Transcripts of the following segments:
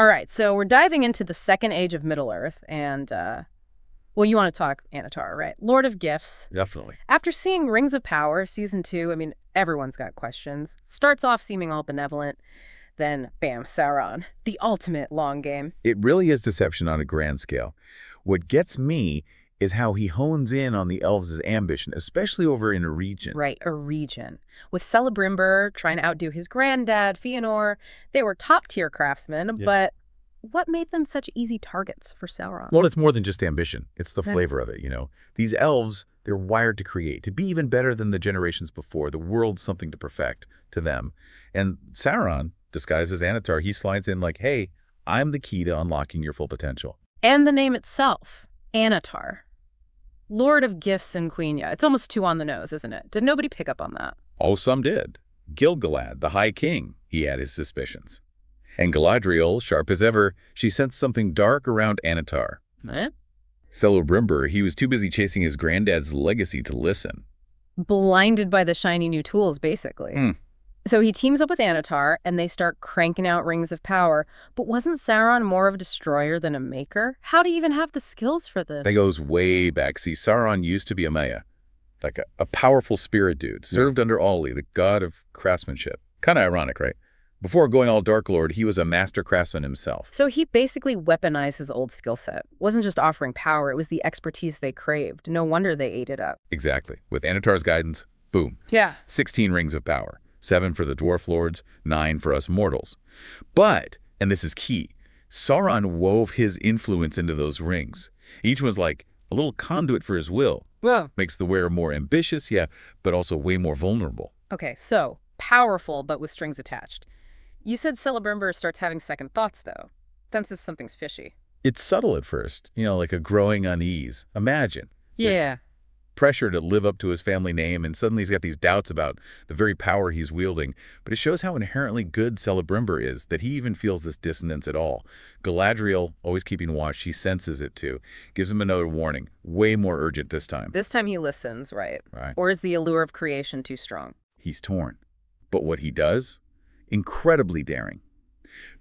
All right, so we're diving into the second age of Middle-earth, and, uh, well, you want to talk Annatar, right? Lord of Gifts. Definitely. After seeing Rings of Power, Season 2, I mean, everyone's got questions. Starts off seeming all benevolent, then, bam, Sauron. The ultimate long game. It really is deception on a grand scale. What gets me is how he hones in on the elves' ambition, especially over in Eregion. Right, Eregion. With Celebrimbor trying to outdo his granddad, Fëanor, they were top-tier craftsmen, Yeah. but what made them such easy targets for Sauron? Well, it's more than just ambition. It's the Yeah. flavor of it, you know. These elves, they're wired to create, to be even better than the generations before. The world's something to perfect to them. And Sauron, disguised as Annatar, he slides in like, hey, I'm the key to unlocking your full potential. And the name itself, Annatar. Lord of Gifts and Quenya. It's almost too on the nose, isn't it? Did nobody pick up on that? Oh, some did. Gil-galad, the High King, he had his suspicions. And Galadriel, sharp as ever, she sensed something dark around Annatar. Eh? Celebrimbor, he was too busy chasing his granddad's legacy to listen. Blinded by the shiny new tools, basically. Hmm. So he teams up with Annatar, and they start cranking out rings of power. But wasn't Sauron more of a destroyer than a maker? How do he even have the skills for this? That goes way back. See, Sauron used to be a Maia, like a, a powerful spirit dude, served under Aulë, the god of craftsmanship. Kind of ironic, right? Before going all Dark Lord, he was a master craftsman himself. So he basically weaponized his old skill set. Wasn't just offering power, it was the expertise they craved. No wonder they ate it up. Exactly. With Annatar's guidance, boom, Yeah. 16 rings of power. Seven for the Dwarf Lords, nine for us mortals. But, and this is key, Sauron wove his influence into those rings. Each was like a little conduit for his will. Well. Makes the wearer more ambitious, yeah, but also way more vulnerable. Okay, so powerful but with strings attached. You said Celebrimbor starts having second thoughts, though. Senses something's fishy. It's subtle at first, you know, like a growing unease. Imagine. Yeah. Pressure to live up to his family name, and suddenly he's got these doubts about the very power he's wielding. But it shows how inherently good Celebrimbor is, that he even feels this dissonance at all. Galadriel, always keeping watch, she senses it too. Gives him another warning, way more urgent this time. This time he listens, right? Right. Or is the allure of creation too strong? He's torn. But what he does? Incredibly daring.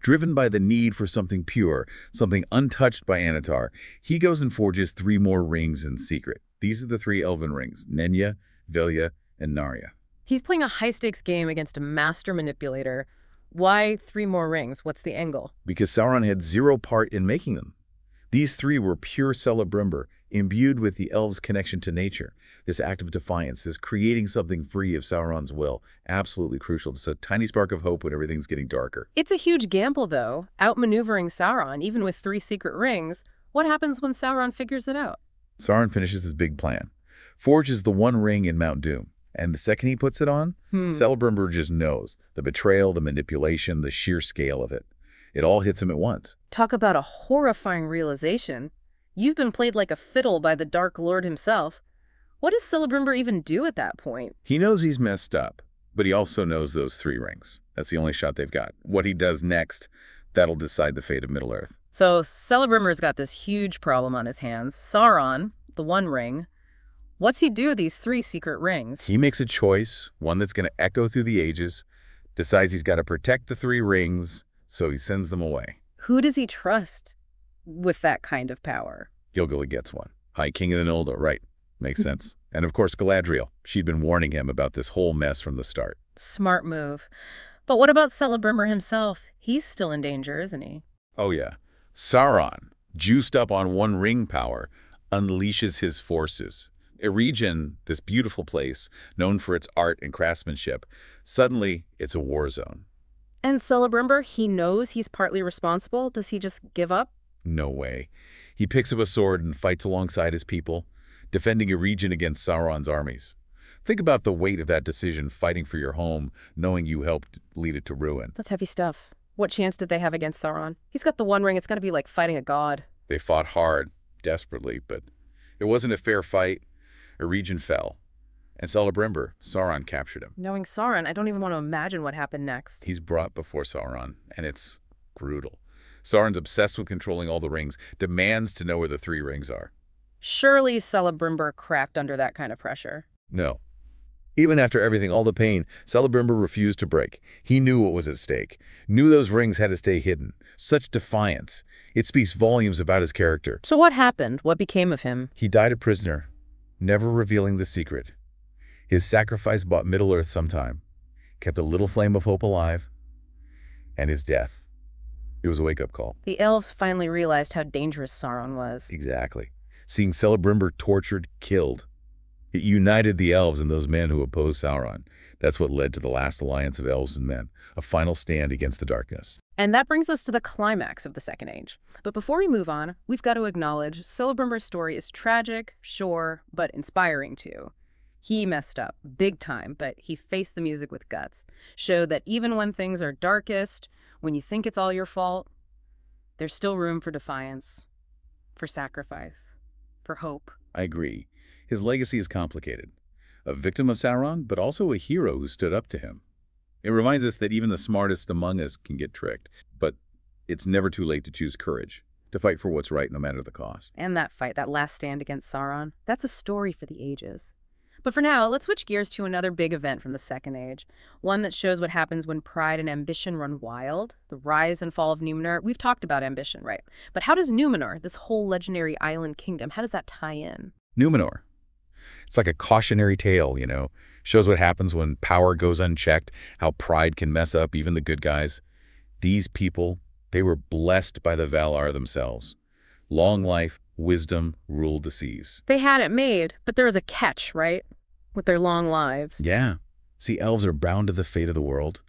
Driven by the need for something pure, something untouched by Annatar, he goes and forges three more rings in secret. These are the three elven rings, Nenya, Vilya, and Narya. He's playing a high-stakes game against a master manipulator. Why three more rings? What's the angle? because Sauron had zero part in making them. These three were pure Celebrimbor, imbued with the elves' connection to nature. This act of defiance, this creating something free of Sauron's will, absolutely crucial. Just a tiny spark of hope when everything's getting darker. It's a huge gamble, though, outmaneuvering Sauron, even with three secret rings. What happens when Sauron figures it out? Sauron finishes his big plan, forges the one ring in Mount Doom, and the second he puts it on, Hmm. Celebrimbor just knows the betrayal, the manipulation, the sheer scale of it. It all hits him at once. Talk about a horrifying realization. You've been played like a fiddle by the Dark Lord himself. What does Celebrimbor even do at that point? He knows he's messed up, but he also knows those three rings. That's the only shot they've got. What he does next, that'll decide the fate of Middle-earth. So Celebrimbor's got this huge problem on his hands. Sauron, the One Ring. What's he do with these three secret rings? He makes a choice, one that's going to echo through the ages, decides he's got to protect the three rings, so he sends them away. Who does he trust with that kind of power? Gil-galad gets one. High King of the Noldor, right. Makes sense. And of course, Galadriel. She'd been warning him about this whole mess from the start. Smart move. But what about Celebrimbor himself? He's still in danger, isn't he? Oh yeah. Sauron, juiced up on one ring power, unleashes his forces. Eregion, this beautiful place, known for its art and craftsmanship, suddenly it's a war zone. And Celebrimbor, he knows he's partly responsible. Does he just give up? No way. He picks up a sword and fights alongside his people, defending Eregion against Sauron's armies. Think about the weight of that decision, fighting for your home, knowing you helped lead it to ruin. That's heavy stuff. What chance did they have against Sauron? He's got the One Ring. It's got to be like fighting a god. They fought hard, desperately, but it wasn't a fair fight. Eregion fell, and Celebrimbor, Sauron captured him. Knowing Sauron, I don't even want to imagine what happened next. He's brought before Sauron, and it's brutal. Sauron's obsessed with controlling all the rings, demands to know where the three rings are. Surely Celebrimbor cracked under that kind of pressure. No. Even after everything, all the pain, Celebrimbor refused to break. He knew what was at stake, knew those rings had to stay hidden. Such defiance. It speaks volumes about his character. So what happened? What became of him? He died a prisoner, never revealing the secret. His sacrifice bought Middle-earth some time, kept a little flame of hope alive, and his death. It was a wake-up call. The elves finally realized how dangerous Sauron was. Exactly. Seeing Celebrimbor tortured, killed. It united the elves and those men who opposed Sauron. That's what led to the last alliance of elves and men, a final stand against the darkness. And that brings us to the climax of the Second Age. But before we move on, we've got to acknowledge Celebrimbor's story is tragic, sure, but inspiring too. He messed up, big time, but he faced the music with guts, showed that even when things are darkest, when you think it's all your fault, there's still room for defiance, for sacrifice, for hope. I agree. His legacy is complicated. A victim of Sauron, but also a hero who stood up to him. It reminds us that even the smartest among us can get tricked, but it's never too late to choose courage, to fight for what's right no matter the cost. And that fight, that last stand against Sauron, that's a story for the ages. But for now, let's switch gears to another big event from the Second Age, one that shows what happens when pride and ambition run wild, the rise and fall of Numenor. We've talked about ambition, right? But how does Numenor, this whole legendary island kingdom, how does that tie in? Numenor. It's like a cautionary tale, you know. Shows what happens when power goes unchecked, how pride can mess up even the good guys. These people, they were blessed by the Valar themselves. Long life, wisdom ruled the seas. They had it made, but there was a catch, right? With their long lives. Yeah. See, elves are bound to the fate of the world.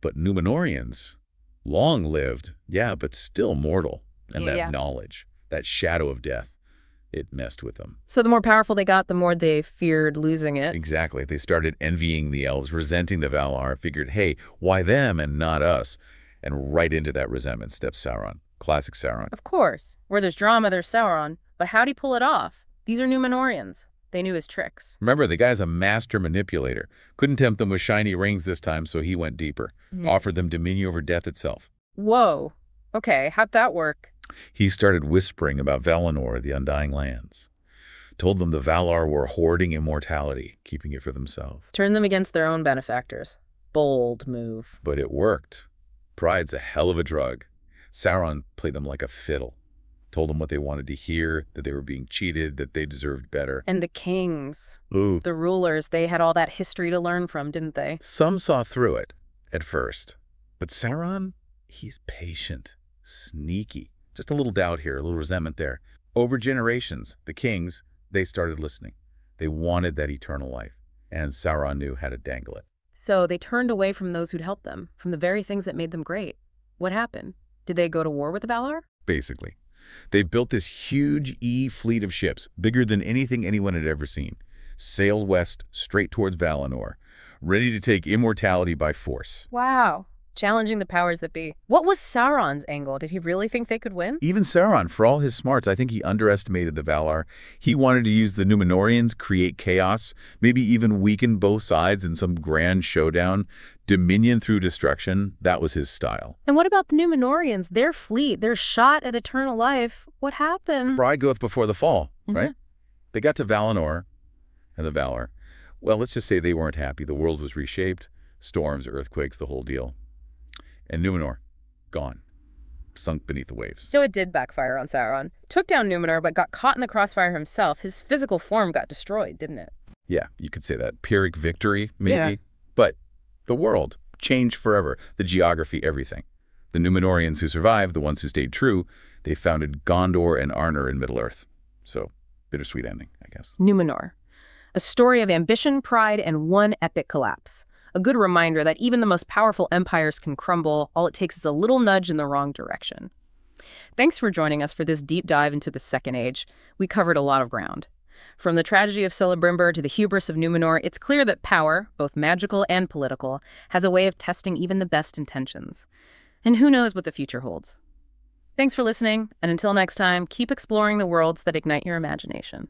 But Numenorians, long-lived, yeah, but still mortal. And that Yeah. knowledge, that shadow of death, it messed with them. So the more powerful they got, the more they feared losing it. Exactly. They started envying the elves, resenting the Valar, figured, hey, why them and not us? And right into that resentment steps Sauron. Classic Sauron. Of course. Where there's drama, there's Sauron. But how'd he pull it off? These are Numenorians. They knew his tricks. Remember, the guy's a master manipulator. Couldn't tempt them with shiny rings this time, so he went deeper. Mhm. Offered them dominion over death itself. Whoa. Okay, how'd that work? He started whispering about Valinor, the Undying Lands. Told them the Valar were hoarding immortality, keeping it for themselves. Turned them against their own benefactors. Bold move. But it worked. Pride's a hell of a drug. Sauron played them like a fiddle. Told them what they wanted to hear, that they were being cheated, that they deserved better. And the kings, Ooh. the rulers, they had all that history to learn from, didn't they? Some saw through it at first. But Sauron, he's patient, sneaky. Just a little doubt here, a little resentment there. Over generations, the kings, they started listening. They wanted that eternal life. And Sauron knew how to dangle it. So they turned away from those who'd helped them, from the very things that made them great. What happened? Did they go to war with the Valar? basically. They built this huge E fleet of ships, bigger than anything anyone had ever seen, sailed west straight towards Valinor, ready to take immortality by force. Wow. Challenging the powers that be. What was Sauron's angle? Did he really think they could win? Even Sauron, for all his smarts, I think he underestimated the Valar. He wanted to use the Numenorians, create chaos, maybe even weaken both sides in some grand showdown. Dominion through destruction, that was his style. And what about the Numenorians? Their fleet, their shot at eternal life. What happened? Pride goeth before the fall, Mhm. right? They got to Valinor and the Valar. Well, let's just say they weren't happy. The world was reshaped, storms, earthquakes, the whole deal. And Numenor, gone, sunk beneath the waves. So it did backfire on Sauron. Took down Numenor, but got caught in the crossfire himself. His physical form got destroyed, didn't it? Yeah, you could say that. Pyrrhic victory, maybe. Yeah. But the world changed forever. The geography, everything. The Numenorians who survived, the ones who stayed true, they founded Gondor and Arnor in Middle-earth. So, bittersweet ending, I guess. Numenor. A story of ambition, pride, and one epic collapse. A good reminder that even the most powerful empires can crumble. All it takes is a little nudge in the wrong direction. Thanks for joining us for this deep dive into the Second Age. We covered a lot of ground. From the tragedy of Celebrimbor to the hubris of Numenor, it's clear that power, both magical and political, has a way of testing even the best intentions. And who knows what the future holds. Thanks for listening, and until next time, keep exploring the worlds that ignite your imagination.